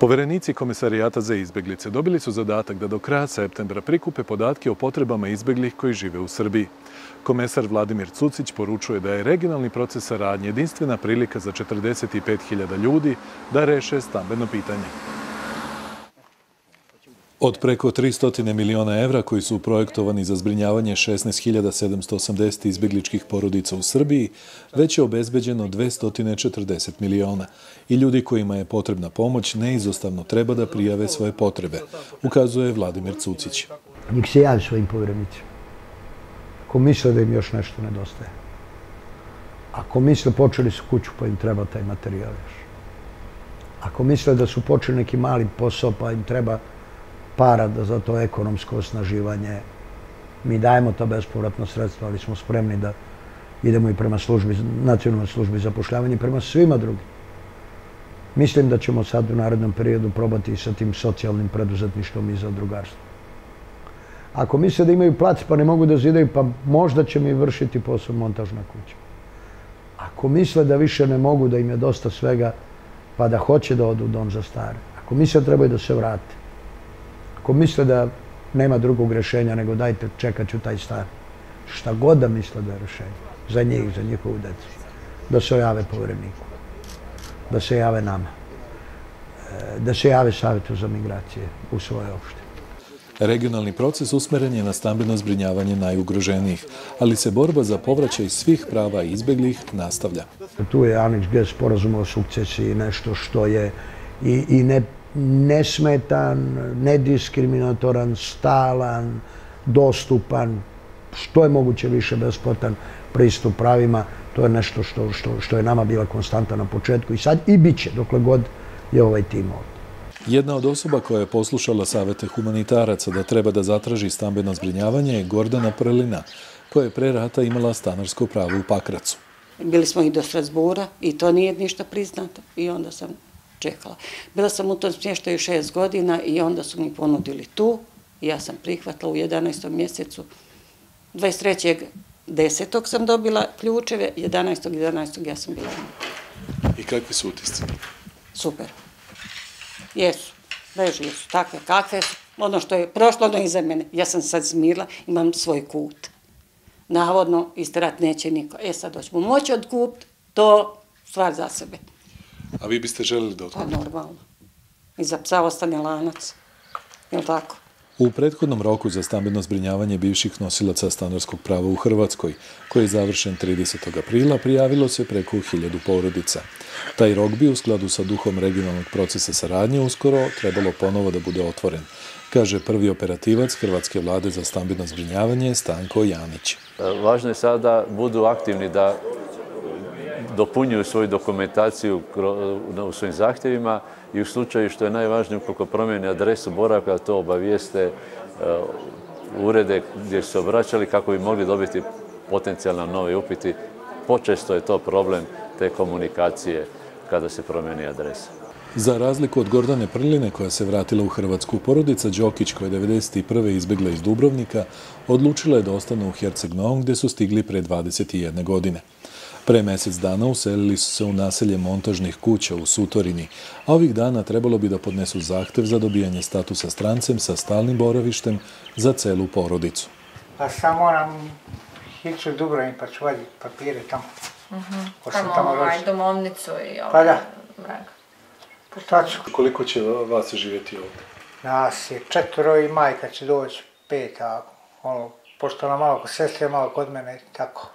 Poverenici Komisarijata za izbeglice dobili su zadatak da do kraja septembra prikupe podatke o potrebama izbeglih koji žive u Srbiji. Komesar Vladimir Cucić poručuje da je regionalni proces saradnje jedinstvena prilika za 45.000 ljudi da reše stambeno pitanje. Od preko 300 miliona evra koji su projektovani za zbrinjavanje 16.780 izbjegličkih porodica u Srbiji, već je obezbeđeno 240 miliona i ljudi kojima je potrebna pomoć neizostavno treba da prijave svoje potrebe, ukazuje Vladimir Cucić. Nik se javi svojim povjerenicima. Ako misle da im još nešto nedostaje. Ako misle počeli su kuću pa im treba taj materijal još. Ako misle da su počeli neki mali posao pa im treba para da za to ekonomsko osnaživanje. Mi dajemo ta bespovratna sredstva, ali smo spremni da idemo i prema službi, nacionalnoj službi zapošljavanja i prema svima drugim. Mislim da ćemo sad u narednom periodu probati sa tim socijalnim preduzetništvom i za drugarstvo. Ako misle da imaju plac pa ne mogu da zidaju, pa možda će mi vršiti posao montažna kuća. Ako misle da više ne mogu, da im je dosta svega, pa da hoće da odu u dom za stare. Ako misle da trebaju da se vrate. Ako misle da nema drugog rešenja nego dajte čekat ću taj stan. Šta god da misle da je rešenje. Za njih, za njihovu decu. Da se jave povereniku. Da se jave nama. E, da se jave savjetu za migracije u svoje opšte. Regionalni proces usmeren je na stambeno zbrinjavanje najugroženijih, ali se borba za povraćaj svih prava izbeglih nastavlja. Tu je Anić G. sporazum o sukcesiji nešto što je i, i ne nesmetan, nediskriminatoran, stalan, dostupan, što je moguće više besplatan pristup pravima, to je nešto što, što, što je nama bila konstanta na početku i sad i bit će dokle god je ovaj tim ovdje. Jedna od osoba koja je poslušala savete humanitaraca da treba da zatraži stambeno zbrinjavanje je Gordana Prelina, koja je pre rata imala stanarsko pravo u Pakracu. Bili smo i do Strasbura i to nije ništa priznato i onda sam čekala. Bila sam u tom smještaju šest godina i onda su mi ponudili tu. Ja sam prihvatila u 11. mjesecu. 23. desetog sam dobila ključeve, 11. 11. ja sam bila. I kakvi su utisci? Super. Jesu. Režije su takve kakve su. Ono što je prošlo ono iza mene. Ja sam sad smirla, imam svoj kut. Navodno, istrat neće niko. E sad doćemo moći odkupiti, to stvar za sebe. A vi biste želili da otkupite? Pa normalno. I za psa ostane lanac. Je li tako? U prethodnom roku za stambeno zbrinjavanje bivših nosilaca stanarskog prava u Hrvatskoj, koji je završen 30. aprila, prijavilo se preko hiljadu porodica. Taj rok bi u skladu sa duhom regionalnog procesa saradnje uskoro trebalo ponovo da bude otvoren, kaže prvi operativac Hrvatske vlade za stambeno zbrinjavanje Stanko Janić. Važno je sada da budu aktivni, da dopunjuju svoju dokumentaciju u svojim zahtjevima i u slučaju što je najvažnije ukoliko promijeni adresu boravka, to obavijeste e, urede gdje su se obraćali kako bi mogli dobiti potencijalno nove upiti. Počesto je to problem te komunikacije kada se promijeni adresa. Za razliku od Gordane Prljine, koja se vratila u Hrvatsku, porodica Đokić, koja je 1991. izbjegla iz Dubrovnika, odlučila je da ostane u Herceg Novom, gdje su stigli pre 21 godine. Pre mjesec dana uselili su se u naselje montažnih kuća u Sutorini, a ovih dana trebalo bi da podnesu zahtev za dobijanje statusa strancem sa stalnim boravištem za celu porodicu. Pa sam moram ići u Dubrovnik pa ću vaditi papire tamo. Uh -huh. Tamo, tamo ovaj, domovnicu i ovaj pa da. Šta ću? Koliko će vas živjeti ovdje? Nas je četvro i majka će doći pet, a ono, pošto ona malo kod sestre, malo kod mene, tako.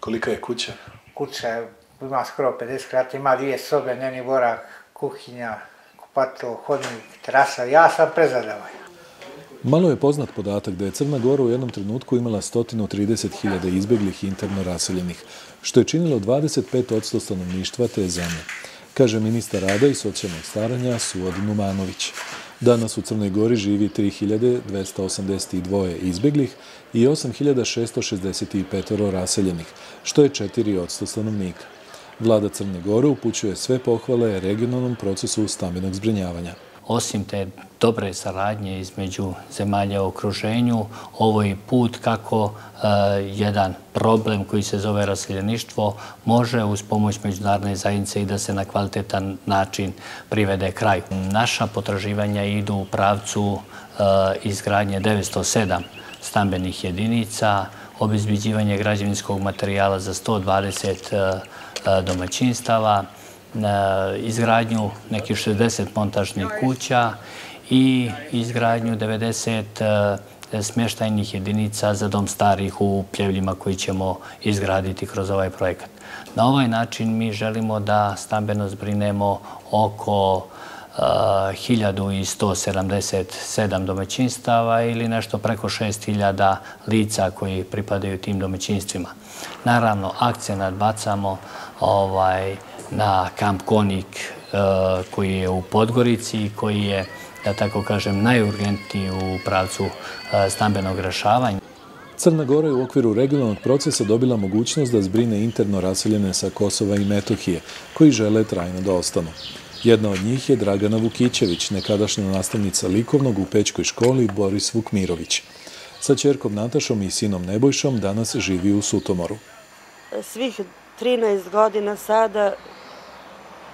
Kolika je kuća? Kuća ima skoro 50 krata, ima dvije sobe, njeni borak, kuhinja, kupatilo, hodnik, terasa. Ja sam prezadovoljan. Malo je poznat podatak da je Crna Gora u jednom trenutku imala 130.000 izbeglih interno raseljenih, što je činilo 25% stanovništva te zemlje, kaže ministar rada i socijalnog staranja Suodin Umanović. Danas u Crnoj Gori živi 3282 izbeglih i 8665 raseljenih, što je 4 od stanovnika. Vlada Crne Gore upućuje sve pohvale regionalnom procesu stambenog zbrinjavanja. Osim te dobre saradnje između zemalja u okruženju, ovo je put kako e, jedan problem koji se zove raseljeništvo može uz pomoć međunarodne zajednice i da se na kvalitetan način privede kraju. Naša potraživanja idu u pravcu e, izgradnje 907 stambenih jedinica, obezbiđivanje građevinskog materijala za 120 domaćinstava, izgradnju nekih 60 montažnih kuća i izgradnju 90 e, smještajnih jedinica za dom starih u pljevljima koji ćemo izgraditi kroz ovaj projekat. Na ovaj način mi želimo da stambeno zbrinemo oko 1177 e, domaćinstava ili nešto preko 6000 lica koji pripadaju tim domaćinstvima. Naravno, akcenat bacamo ovaj, na kamp Konik e, koji je u Podgorici i koji je da tako kažem, najurgentniji u pravcu e, stambenog rešavanja. Crna Gora je u okviru regionalnog procesa dobila mogućnost da zbrine interno raseljene sa Kosova i Metohije, koji žele trajno da ostanu. Jedna od njih je Dragana Vukićević, nekadašnja nastavnica likovnog u Pećkoj školi Boris Vukmirović. Sa čerkom Natašom i sinom Nebojšom danas živi u Sutomoru. Svih 13 godina sada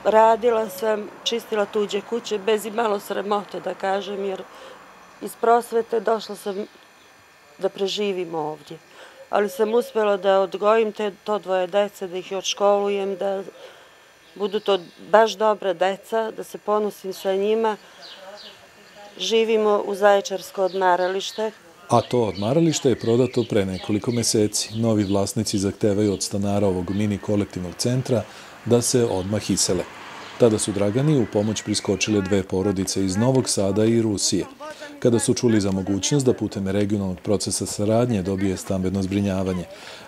radila sam, čistila tuđe kuće, bez i malo sramote da kažem, jer iz prosvete došla sam da preživim ovdje. Ali sam uspela da odgojim te, to dvoje dece, da ih odškolujem, da budu to baš dobra deca, da se ponosim sa njima. Živimo u Zaječarsko odmaralište. A to odmaralište je prodato pre nekoliko meseci. Novi vlasnici zahtevaju od stanara ovog mini kolektivnog centra da se odmah isele. Tada su Dragani u pomoć priskočile dve porodice iz Novog Sada i Rusije, kada su čuli za mogućnost da putem regionalnog procesa saradnje dobije stambeno zbrinjavanje.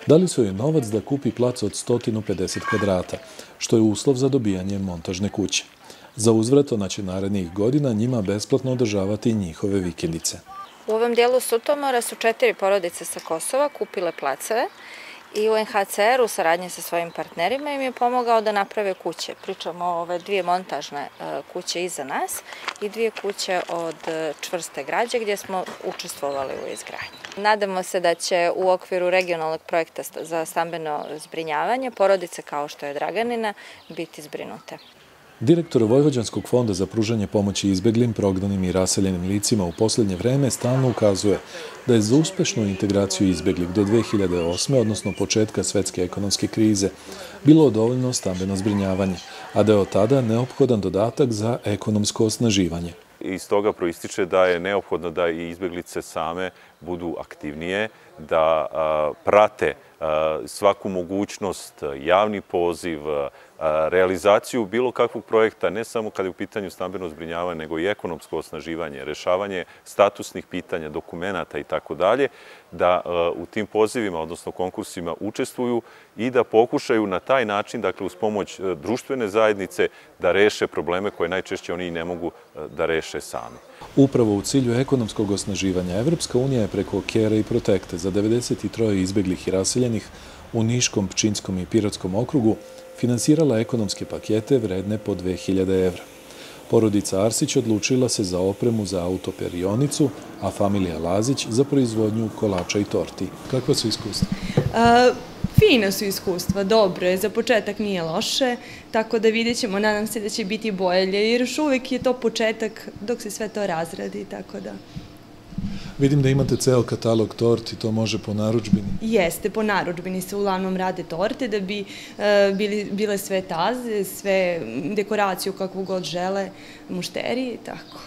Dali su joj novac da kupi plac od 150 kvadrata, što je uslov za dobijanje montažne kuće. Za uzvrat ona će narednih godina njima besplatno održavati njihove vikendice. U ovom dijelu Sutomora su četiri porodice sa Kosova kupile placeve i UNHCR u saradnji sa svojim partnerima im je pomogao da naprave kuće. Pričamo o ove dvije montažne e, kuće iza nas i dvije kuće od e, čvrste građe gdje smo učestvovali u izgradnji. Nadamo se da će u okviru regionalnog projekta za stambeno zbrinjavanje porodice kao što je Draganina biti zbrinute. Direktor Vojvođanskog fonda za pružanje pomoći izbeglim, prognanim i raseljenim licima u poslednje vreme stalno ukazuje da je za uspešnu integraciju izbeglih do 2008. odnosno početka svetske ekonomske krize bilo dovoljno stambeno zbrinjavanje, a da je od tada neophodan dodatak za ekonomsko osnaživanje. Iz toga proističe da je neophodno da i izbeglice same budu aktivnije, da prate svaku mogućnost, javni poziv, realizaciju bilo kakvog projekta, ne samo kada je u pitanju stambeno zbrinjavanje, nego i ekonomsko osnaživanje, rešavanje statusnih pitanja, dokumenta i tako dalje, da u tim pozivima, odnosno konkursima, učestvuju i da pokušaju na taj način, dakle uz pomoć društvene zajednice, da reše probleme koje najčešće oni ne mogu da reše sami. Upravo u cilju ekonomskog osnaživanja Evropska unija je preko Kera i Protekte za 93 izbeglih i raseljenih u Niškom, Pčinskom i Piratskom okrugu finansirala ekonomske pakete vredne po 2000 evra. Porodica Arsić odlučila se za opremu za autoperionicu, a familija Lazić za proizvodnju kolača i torti. Kakva su iskustva? Fina su iskustva, dobro je, za početak nije loše, tako da vidjet ćemo, nadam se da će biti bolje, jer još uvek je to početak dok se sve to razradi, tako da... Vidim da imate ceo katalog torti, to može po naručbini. Jeste, po naručbini se uglavnom rade torte da bi e, bili, bile sve taze, sve dekoraciju kakvu god žele mušteri i tako.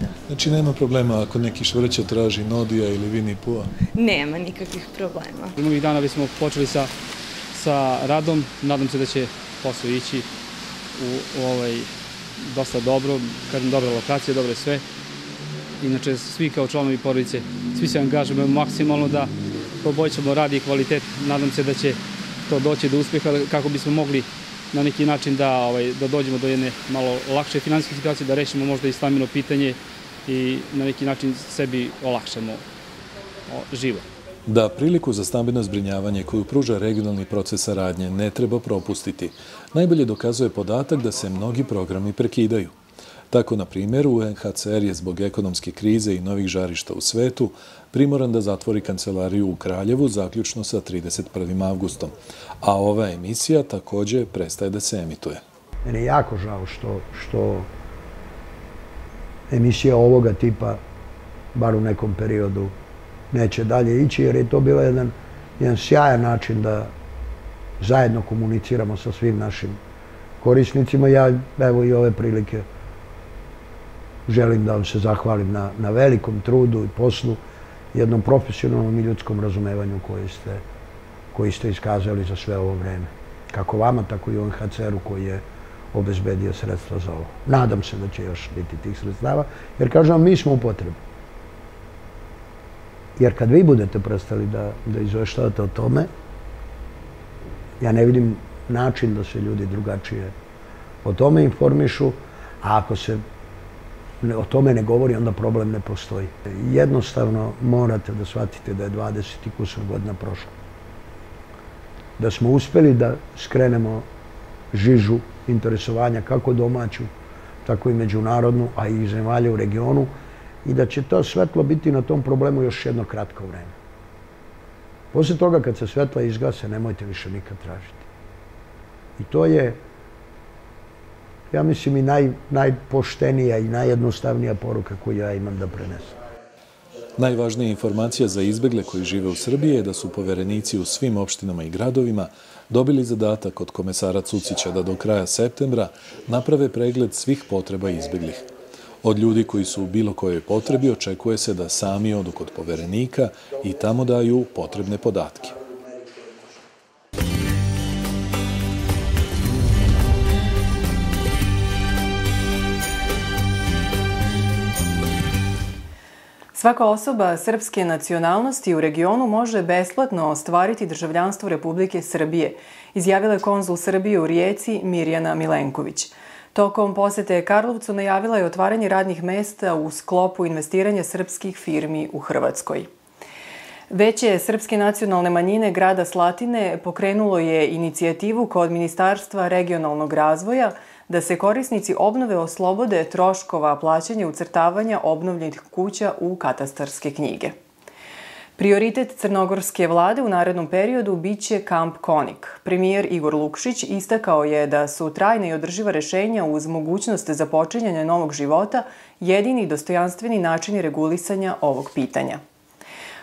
Da. Znači nema problema ako neki švrća traži nodija ili vini pua? Nema nikakvih problema. Ovih dana bi smo počeli sa, sa radom, nadam se da će posao ići u, u ovaj dosta dobro, kažem dobra lokacija, dobro sve. Inače, svi kao članovi porodice, svi se angažujemo maksimalno da poboljšamo rad i kvalitet. Nadam se da će to doći do uspeha kako bismo mogli na neki način da, ovaj, da dođemo do jedne malo lakše finansijske situacije, da rešimo možda i stamino pitanje i na neki način sebi olakšamo život. Da priliku za stambeno zbrinjavanje koju pruža regionalni proces saradnje ne treba propustiti, najbolje dokazuje podatak da se mnogi programi prekidaju. Tako, na primjer, UNHCR je zbog ekonomske krize i novih žarišta u svetu primoran da zatvori kancelariju u Kraljevu zaključno sa 31. avgustom, a ova emisija također prestaje da se emituje. Mene je jako žao što, što emisija ovoga tipa, bar u nekom periodu, neće dalje ići, jer je to bilo jedan, jedan sjajan način da zajedno komuniciramo sa svim našim korisnicima. Ja, evo i ove prilike, želim da vam se zahvalim na, na velikom trudu i poslu, jednom profesionalnom i ljudskom razumevanju koji ste, koji ste iskazali za sve ovo vreme. Kako vama, tako i UNHCR-u koji je obezbedio sredstva za ovo. Nadam se da će još biti tih sredstava, jer kažem vam, mi smo u potrebu. Jer kad vi budete prestali da, da izveštavate o tome, ja ne vidim način da se ljudi drugačije o tome informišu, a ako se o tome ne govori, onda problem ne postoji. Jednostavno morate da shvatite da je 20 i godina prošlo. Da smo uspeli da skrenemo žižu interesovanja kako domaću, tako i međunarodnu, a i zemalje u regionu i da će to svetlo biti na tom problemu još jedno kratko vreme. Posle toga kad se svetla izgase, nemojte više nikad tražiti. I to je, ja mislim, i naj, najpoštenija i najjednostavnija poruka koju ja imam da prenesem. Najvažnija informacija za izbegle koji žive u Srbiji je da su poverenici u svim opštinama i gradovima dobili zadatak od komesara Cucića da do kraja septembra naprave pregled svih potreba izbeglih. Od ljudi koji su u bilo kojoj potrebi očekuje se da sami odu kod poverenika i tamo daju potrebne podatke. Svaka osoba srpske nacionalnosti u regionu može besplatno ostvariti državljanstvo Republike Srbije, izjavila je konzul Srbije u Rijeci Mirjana Milenković. Tokom posete Karlovcu najavila je otvaranje radnih mesta u sklopu investiranja srpskih firmi u Hrvatskoj. Veće srpske nacionalne manjine grada Slatine pokrenulo je inicijativu kod Ministarstva regionalnog razvoja da se korisnici obnove oslobode troškova plaćanja ucrtavanja obnovljenih kuća u katastarske knjige. Prioritet crnogorske vlade u narednom periodu biće Kamp Konik. Premijer Igor Lukšić istakao je da su trajne i održiva rešenja uz mogućnost započinjanja novog života jedini dostojanstveni načini regulisanja ovog pitanja.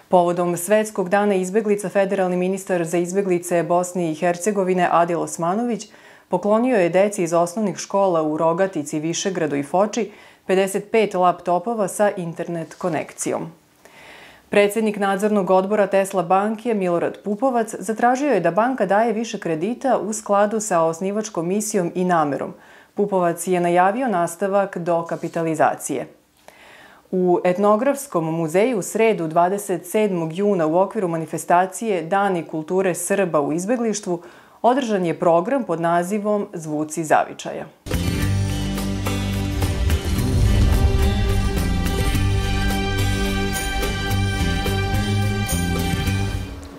Povodom Svetskog dana izbeglica federalni ministar za izbeglice Bosne i Hercegovine Adil Osmanović poklonio je deci iz osnovnih škola u Rogatici, Višegradu i Foči 55 laptopova sa internet konekcijom. Predsednik nadzornog odbora Tesla banke Milorad Pupovac zatražio je da banka daje više kredita u skladu sa osnivačkom misijom i namerom. Pupovac je najavio nastavak do kapitalizacije. U Etnografskom muzeju u sredu 27. juna u okviru manifestacije Dani kulture Srba u izbeglištvu održan je program pod nazivom Zvuci zavičaja.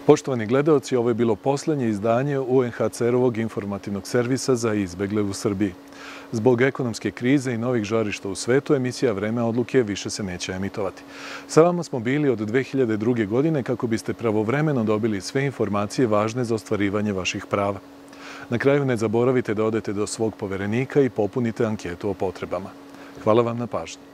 Poštovani gledalci, ovo je bilo poslednje izdanje UNHCR-ovog informativnog servisa za izbegle u Srbiji. Zbog ekonomske krize i novih žarišta u svetu, emisija Vreme odluke više se neće emitovati. Sa vama smo bili od 2002. godine kako biste pravovremeno dobili sve informacije važne za ostvarivanje vaših prava. Na kraju ne zaboravite da odete do svog poverenika i popunite anketu o potrebama. Hvala vam na pažnju.